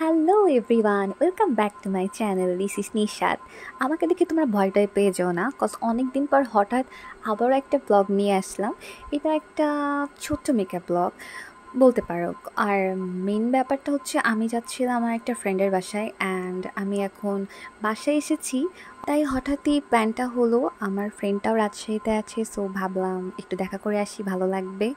Hello everyone welcome back to my channel this is Nishad আমাকে দেখে তোমরা ভয়টায় পেয়ে যাও না কজ অনেক দিন পর হঠাৎ আবারও একটা ব্লগ নিয়ে আসলাম। এটা একটা ছোট্ট মেকআপ ব্লগ বলতে পারো। আর মেন ব্যাপারটা হচ্ছে আমি যাচ্ছিলাম আমার একটা ফ্রেন্ডের বাসায় অ্যান্ড আমি এখন বাসায় এসেছি। তাই হঠাৎই প্ল্যানটা হলো আমার ফ্রেন্ডটাও রাজশাহীতে আছে সো ভাবলাম একটু দেখা করে আসি, ভালো লাগবে।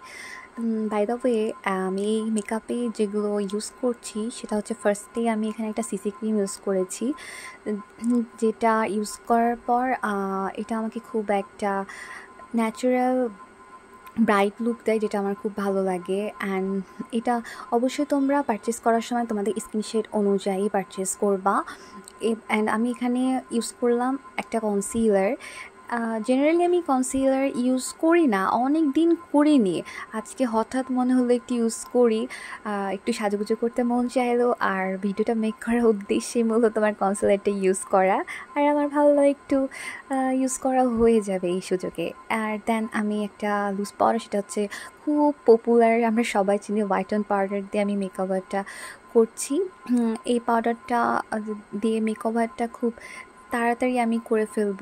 বাই দ্য ওয়ে আমি এই মেকআপে যেগুলো ইউজ করছি, সেটা হচ্ছে ফার্স্টে আমি এখানে একটা সিসি ক্রিম ইউজ করেছি। যেটা ইউজ করার পর এটা আমাকে খুব একটা ন্যাচারাল ব্রাইট লুক দেয়, যেটা আমার খুব ভালো লাগে। অ্যান্ড এটা অবশ্যই তোমরা পারচেস করার সময় তোমাদের স্কিন শেড অনুযায়ী পারচেস করবা। অ্যান্ড আমি এখানে ইউজ করলাম একটা কনসিলার জেনারেলি আমি কনসিলার ইউজ করি না অনেক দিন করিনি। আজকে হঠাৎ মনে হলো একটু ইউজ করি একটু সাজুগুজু করতে মন চাইলো, আর ভিডিওটা মেক করার উদ্দেশ্যে মূলত তোমার কনসিলারটা ইউজ করা। আর আমার ভালো লাগে একটু ইউজ করা হয়ে যাবে এই সুযোগে। আর দেন আমি একটা লুজ পাউডার সেটা হচ্ছে খুব পপুলার আমরা সবাই চিনি হোয়াইট পাউডার দিয়ে আমি মেকওভারটা করছি। এই পাউডারটা দিয়ে মেকওভারটা খুব তাড়াতাড়ি আমি করে ফেলব।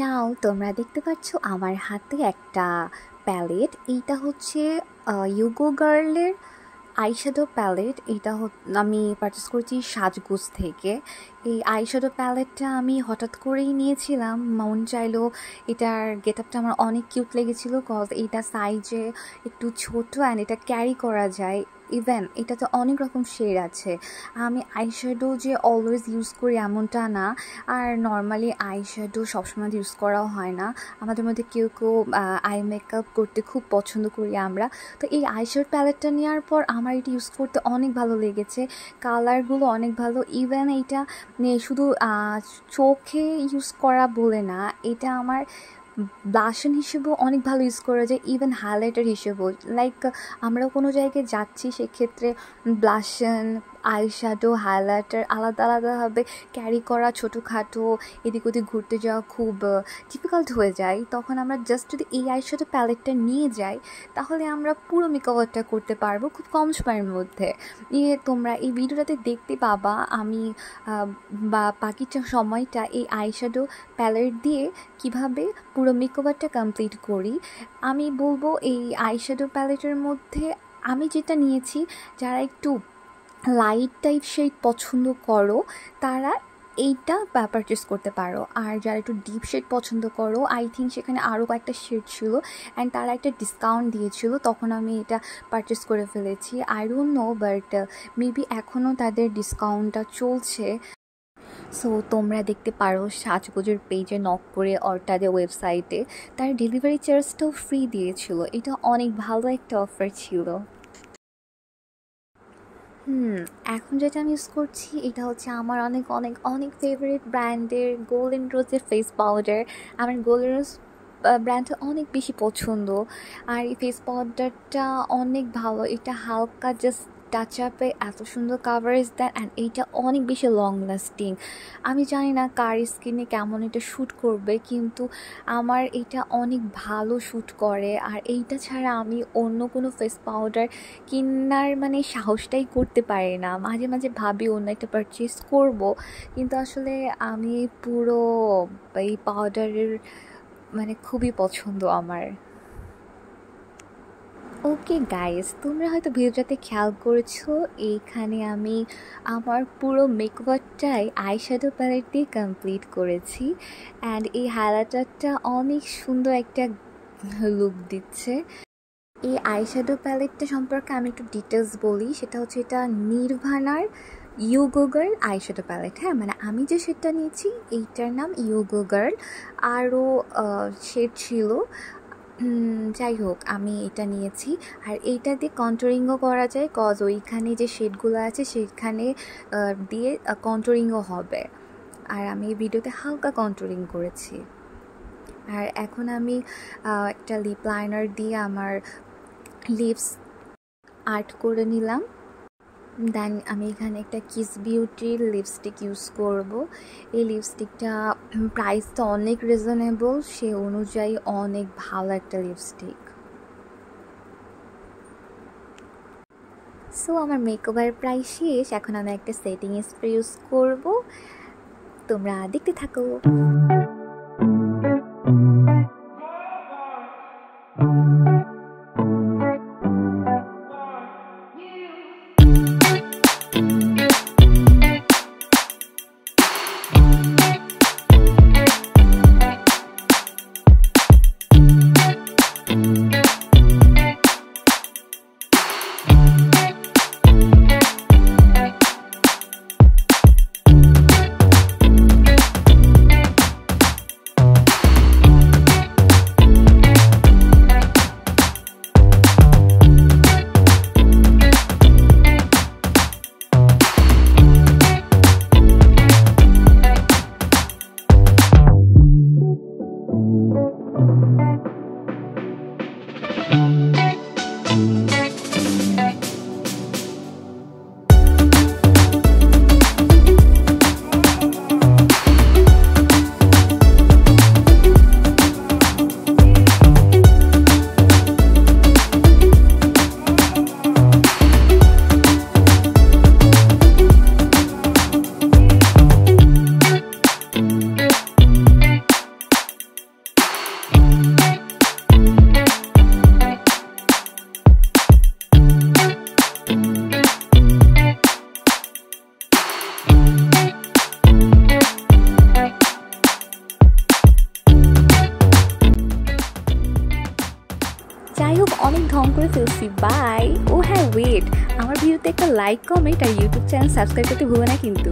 নাও, তোমরা দেখতে পাচ্ছ আমার হাতে একটা প্যালেট। এইটা হচ্ছে ইউগো গার্লের আইশ্যাডো প্যালেট। এটা আমি পারচেস করেছি সাজগোজ থেকে। এই আইশ্যাডো প্যালেটটা আমি হঠাৎ করেই নিয়েছিলাম। মন চাইলো এটার গেট আপটা আমার অনেক কিউট লেগেছিলো কজ এইটা সাইজে একটু ছোটো অ্যান্ড এটা ক্যারি করা যায়। ইভেন এটাতে অনেক রকম শেড আছে। আমি আইশ্যাডো যে অলওয়েজ ইউজ করি এমনটা না। আর নর্মালি আইশ্যাডো সবসময় ইউজ করাও হয় না। আমাদের মধ্যে কেউ কেউ আই মেকআপ করতে খুব পছন্দ করি আমরা। তো এই আইশ্যাডো প্যালেটটা নেওয়ার পর আমার এটা ইউজ করতে অনেক ভালো লেগেছে। কালারগুলো অনেক ভালো। ইভেন এইটা শুধু চোখে ইউজ করা বলে না। এটা আমার ব্লাশন হিসেবেও অনেক ভালো ইউজ করা যায় ইভেন হাইলাইটার হিসেবেও। লাইক আমরা কোনো জায়গায় যাচ্ছি, সেক্ষেত্রে ব্লাশন আইশ্যাডো হাইলাইটার আলাদা আলাদাভাবে ক্যারি করা ছোটোখাটো, এদিক ওদিক ঘুরতে যাওয়া খুব ডিফিকাল্ট হয়ে যায়। তখন আমরা জাস্ট যদি এই আইশ্যাডো প্যালেটটা নিয়ে যাই, তাহলে আমরা পুরো মেকওভারটা করতে পারব খুব কম সময়ের মধ্যে। ইয়ে তোমরা এই ভিডিওটাতে দেখতে পাবা, আমি বা বাকিটা সময়টা, এই আইশ্যাডো প্যালেট দিয়ে কীভাবে পুরো মেকওভারটা কমপ্লিট করি। আমি বলব এই আইশ্যাডো প্যালেটের মধ্যে আমি যেটা নিয়েছি, যারা একটু লাইট টাইপ শেড পছন্দ করো, তারা এইটা পারচেস করতে পারো। আর যারা একটু ডিপ শেড পছন্দ করো আই থিঙ্ক সেখানে আরও কয়েকটা শেড ছিল অ্যান্ড তারা একটা ডিসকাউন্ট দিয়েছিল, তখন আমি এটা পারচেস করে ফেলেছি। I don't know but maybe এখনও তাদের ডিসকাউন্টটা চলছে। সো তোমরা দেখতে পারো সাজগোজের পেজে নক করে অর তাদের ওয়েবসাইটে তার ডেলিভারি চার্জটাও ফ্রি দিয়েছিল। এটা অনেক ভালো একটা অফার ছিল। হুম, এখন যেটা আমি ইউজ করছি, এটা হচ্ছে আমার অনেক অনেক অনেক ফেভারিট ব্র্যান্ডের গোল্ডেন রোজের ফেস পাউডার আমার গোল্ডেন রোজ ব্র্যান্ডটা অনেক বেশি পছন্দ। আর এই ফেস পাউডারটা অনেক ভালো। এটা হালকা জাস্ট টাচ আপে এত সুন্দর কাভারেজ দেন অ্যান্ড এইটা অনেক বেশি লং লাস্টিং আমি জানি না কার স্কিনে কেমন এটা শ্যুট করবে, কিন্তু আমার এটা অনেক ভালো শ্যুট করে। আর এইটা ছাড়া আমি অন্য কোনো ফেস পাউডার কেনার মানে সাহসটাই করতে পারি না। মাঝে মাঝে ভাবি অন্য একটা পারচেস করব, কিন্তু আসলে আমি পুরো এই পাউডারের মানে খুবই পছন্দ আমার। ওকে গাইস তোমরা হয়তো ভিডিওটাতে খেয়াল করেছ এইখানে আমি আমার পুরো মেকওভারটাই আইশ্যাডো প্যালেট দিয়ে কমপ্লিট করেছি অ্যান্ড এই হাইলাইটারটা অনেক সুন্দর একটা লুক দিচ্ছে। এই আইশ্যাডো প্যালেটটা সম্পর্কে আমি একটু ডিটেলস বলি, সেটা হচ্ছে এটা নির্ভানার you go girl eyeshadow palette হ্যাঁ? মানে আমি যে শেডটা নিয়েছি, এইটার নাম ইউগো গার্ল আরও শেড ছিল। যাই হোক, আমি এটা নিয়েছি। আর এইটা দিয়ে কন্ট্রোরিংও করা যায়। কজ ওইখানে যে শেডগুলো আছে, সেখানে দিয়ে কন্ট্রোরিংও হবে। আর আমি এই ভিডিওতে হালকা কন্ট্রোলিং করেছি। আর এখন আমি একটা লিপ লাইনার দিয়ে আমার লিপস আর্ট করে নিলাম। দেন আমি এখানে একটা কিস বিউটির লিপস্টিক ইউজ করব। এই লিপস্টিকটা প্রাইসটা অনেক রিজনেবল সে অনুযায়ী অনেক ভালো একটা লিপস্টিক সো আমার মেকওভার প্রায় শেষ। এখন আমি একটা সেটিং স্প্রে ইউজ করব। তোমরা দেখতে থাকো। লাইক কমেন্ট আর ইউটিউব চ্যানেল সাবস্ক্রাইব করতে ভুলো না কিন্তু।